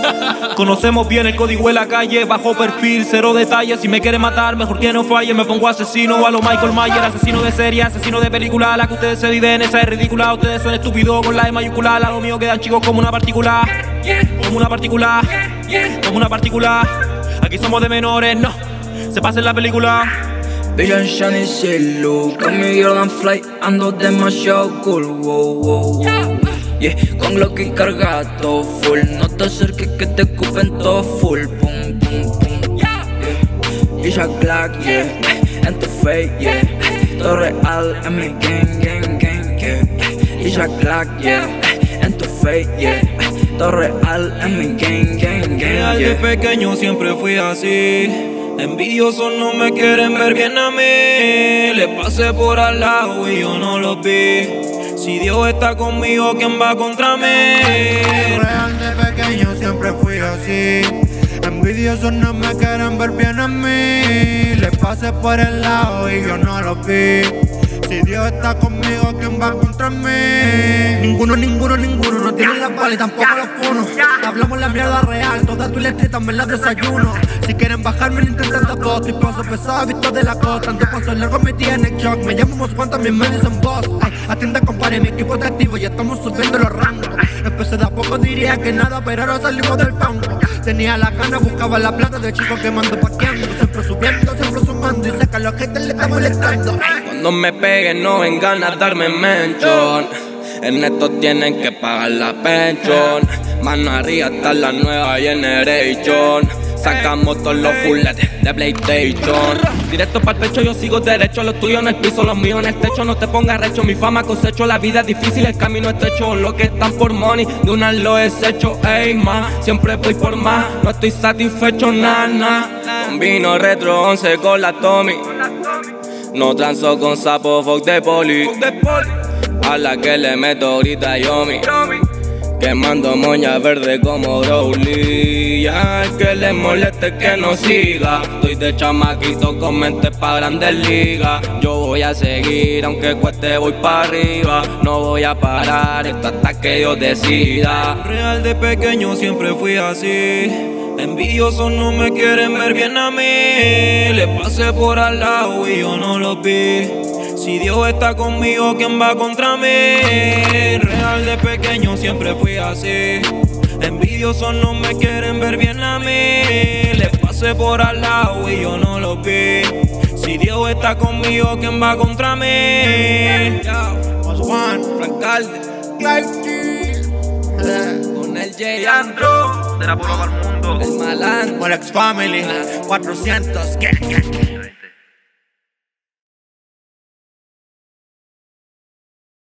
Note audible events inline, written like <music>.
<laughs> Conocemos bien el código de la calle, bajo perfil, cero detalles. Si me quiere matar, mejor que no falle. Me pongo asesino a lo Michael Mayer, asesino de serie, asesino de película. La que ustedes se viven, esa es ridícula. Ustedes son estúpidos con la E mayúscula. Lado mío quedan chicos como una partícula. Como una partícula. Como una partícula. Aquí somos de menores, no. Se pasa en la película. Brillan shiny cielo, con mi Jordan Fly ando demasiado cool, wow, wow, wow. Yeah, con lo que cargado full, no te acerques que te cupen todo full, pum, pum, pum. Yeah. Y Jack Black, yeah, en tu face, yeah. Todo real en mi gang, gang, gang, yeah. Y Jack Black, yeah, en tu face, yeah. Todo real en mi gang, gang, gang, Real de pequeño siempre fui así. Envidiosos no me quieren ver bien a mí. Le pasé por al lado y yo no los vi. Si Dios está conmigo, ¿quién va contra mí? Real de pequeño siempre fui así. Envidiosos no me quieren ver bien a mí. Le pasé por el lado y yo no los vi. Si Dios está conmigo, ¿quién va contra mí? Ninguno, ninguno, ninguno. No tienen las balas y tampoco los fonos. Hablamos la mierda real. Toda tu letra también la desayuno. Si quieren bajarme, lo intentan todo. Estoy paso pesado, visto de la costa. Tanto paso largo me tienen shock. Me llamo Moscuan, también me dicen boss. Ay, atienda, compadre, mi equipo está activo. Ya estamos subiendo los rangos. Empecé de a poco, diría que nada, pero ahora salimos del fango. Tenía la gana, buscaba la plata de chico quemando, paqueando. Siempre subiendo, siempre sumando. Y sé que a los haters le está molestando. Cuando me peguen no vengan a darme mention. En esto tienen que pagar la pension Mano arriba está la nueva generation. Sacamos todos los fullets de PlayStation. Directo para el pecho, yo sigo derecho. Los tuyos en el piso, los míos en el techo. No te pongas recho, mi fama cosecho. La vida es difícil, el camino estrecho. Lo que están por money, de una lo he hecho. Ey, ma, siempre voy por más. No estoy satisfecho, nana Con vino retro 11 con la Tommy no transo con sapo, fuck de poli. A la que le meto grita Yomi. Quemando moña verde como Broly. Ya el que le moleste que no siga. Estoy de chamaquito con mente pa' grandes ligas. Yo voy a seguir, aunque cueste voy para arriba. No voy a parar esto hasta que yo decida. Real de pequeño siempre fui así. Envidiosos no me quieren ver bien a mí. Le pasé por al lado y yo no los vi. Si Dios está conmigo, ¿quién va contra mí? Real de pequeño siempre fui así. Envidiosos no me quieren ver bien a mí. Le pasé por al lado y yo no los vi. Si Dios está conmigo, ¿quién va contra mí? Juan, Frank Calde, Con el J. Andro, de la prueba al mundo. el malandro. Molex Family, 400. ¿qué, qué, qué?